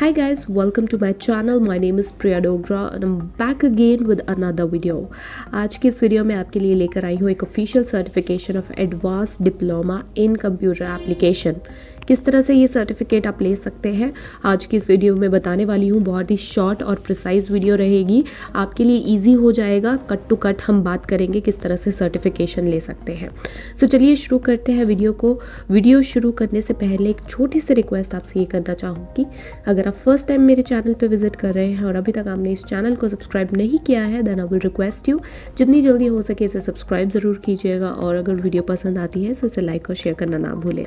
Hi guys, welcome to my channel. My name is Priya Dogra and I'm back again with another video. आज की इस video में आपके लिए लेकर आई हूँ एक official certification of advance diploma in computer application किस तरह से ये सर्टिफिकेट आप ले सकते हैं आज की इस वीडियो में बताने वाली हूँ। बहुत ही शॉर्ट और प्रिसाइज वीडियो रहेगी। आपके लिए ईजी हो जाएगा। कट टू कट हम बात करेंगे किस तरह से सर्टिफिकेशन ले सकते हैं। सो so, चलिए शुरू करते हैं वीडियो को। वीडियो शुरू करने से पहले एक छोटी सी रिक्वेस्ट आपसे ये करना चाहूँगी अगर आप फ़र्स्ट टाइम मेरे चैनल पर विज़िट कर रहे हैं और अभी तक आपने इस चैनल को सब्सक्राइब नहीं किया है then I will request you जितनी जल्दी हो सके इसे सब्सक्राइब ज़रूर कीजिएगा और अगर वीडियो पसंद आती है तो इसे लाइक और शेयर करना ना भूलें।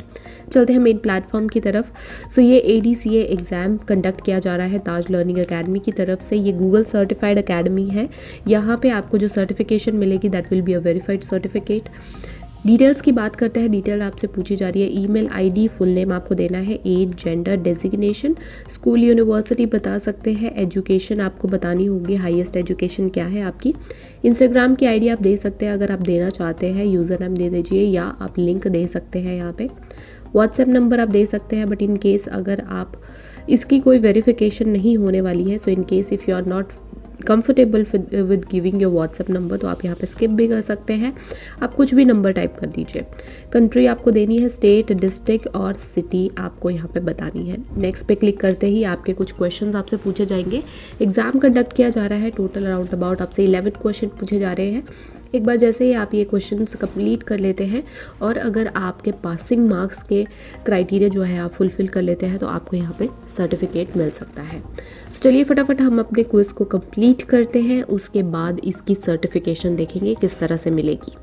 चलते हैं मेन प्लेटफॉर्म की तरफ़। सो ये ए एग्ज़ाम कंडक्ट किया जा रहा है ताज लर्निंग अकेडमी की तरफ़ से। ये गूगल सर्टिफाइड अकेडमी है। यहाँ पे आपको जो सर्टिफिकेशन मिलेगी that will be a verified certificate details की बात करते हैं। डिटेल आपसे पूछी जा रही है। ईमेल आईडी फुल नेम आपको देना है। Age gender designation school university बता सकते हैं। एजुकेशन आपको बतानी होगी। हाईएस्ट एजुकेशन क्या है आपकी? इंस्टाग्राम की आईडी आप दे सकते हैं। अगर आप देना चाहते हैं यूज़र नेम दे दीजिए या आप लिंक दे सकते हैं यहाँ पे। व्हाट्सएप नंबर आप दे सकते हैं बट इन केस अगर आप इसकी कोई वेरिफिकेशन नहीं होने वाली है so in case if you are not comfortable with giving your WhatsApp number तो आप यहाँ पे स्किप भी कर सकते हैं। आप कुछ भी नंबर टाइप कर दीजिए। कंट्री आपको देनी है स्टेट डिस्ट्रिक्ट और सिटी आपको यहाँ पे बतानी है। नेक्स्ट पे क्लिक करते ही आपके कुछ क्वेश्चन आपसे पूछे जाएँगे। एग्ज़ाम कंडक्ट किया जा रहा है टोटल अराउंड अबाउट आपसे इलेवन क्वेश्चन पूछे जा रहे हैं। एक बार जैसे ही आप ये क्वेश्चन कंप्लीट कर लेते हैं और अगर आपके पासिंग मार्क्स के क्राइटेरिया जो है आप फुलफिल कर लेते हैं तो आपको यहाँ पे सर्टिफिकेट मिल सकता है। तो चलिए फटाफट हम अपने क्विज को कंप्लीट करते हैं, उसके बाद इसकी सर्टिफिकेशन देखेंगे किस तरह से मिलेगी।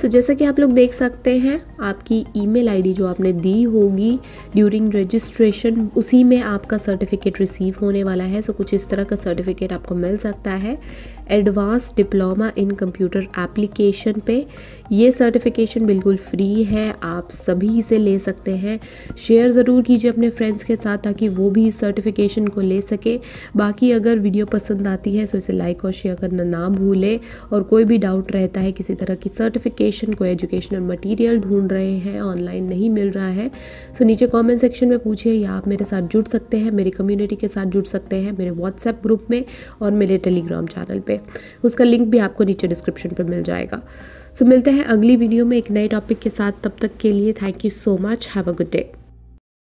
सो so, जैसा कि आप लोग देख सकते हैं आपकी ईमेल आईडी जो आपने दी होगी ड्यूरिंग रजिस्ट्रेशन उसी में आपका सर्टिफिकेट रिसीव होने वाला है। सो so, कुछ इस तरह का सर्टिफिकेट आपको मिल सकता है। Advance diploma in computer application पे। ये सर्टिफिकेशन बिल्कुल फ्री है। आप सभी इसे ले सकते हैं। शेयर ज़रूर कीजिए अपने फ्रेंड्स के साथ ताकि वो भी इस सर्टिफिकेशन को ले सके। बाकी अगर वीडियो पसंद आती है तो इसे लाइक और शेयर करना ना भूलें। और कोई भी डाउट रहता है किसी तरह की सर्टिफिकेशन कोई एजुकेशनल मटेरियल ढूंढ रहे हैं ऑनलाइन नहीं मिल रहा है। सो so, नीचे कमेंट सेक्शन में पूछिए या आप मेरे साथ जुड़ सकते हैं मेरी कम्युनिटी के साथ जुड़ सकते हैं मेरे व्हाट्सएप ग्रुप में और मेरे टेलीग्राम चैनल पर उसका लिंक भी आपको नीचे डिस्क्रिप्शन पर मिल जाएगा। सो so, मिलते हैं अगली वीडियो में एक नए टॉपिक के साथ। तब तक के लिए thank you so much have a good day